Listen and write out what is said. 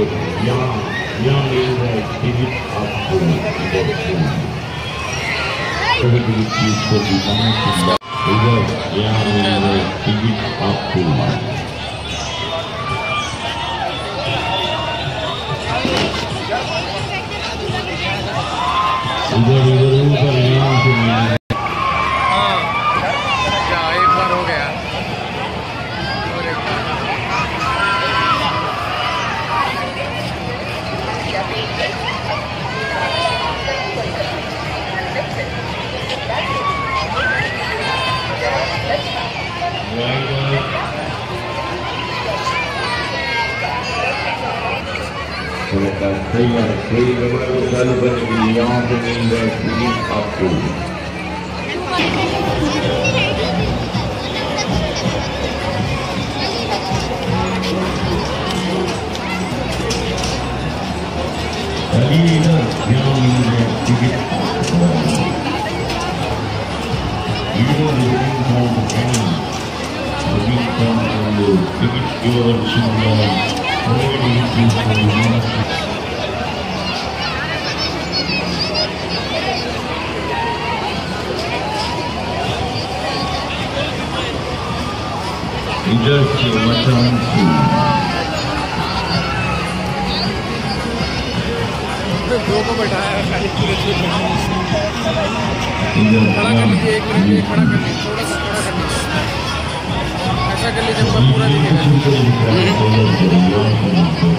Çünkü yan, yan eline gelip attığını gidersin. Şöyle bir iki çocuğun anasında öyle yan eline gelip attığını. Size bir de Kalau saya kira selalu berpilihan dengan pilih aku. Kali ini yang ingin pilih untuk tinggi jual semua. Orang yang tinggi इधर से मचान से तो दो को बैठाया है खाली पूरे पूरे इधर खड़ा कर लीजिए एक मिनट ये खड़ा कर लीजिए थोड़ा सा खड़ा कर लीजिए ऐसा कर लीजिए पूरा पूरा दिखेगा Thank you.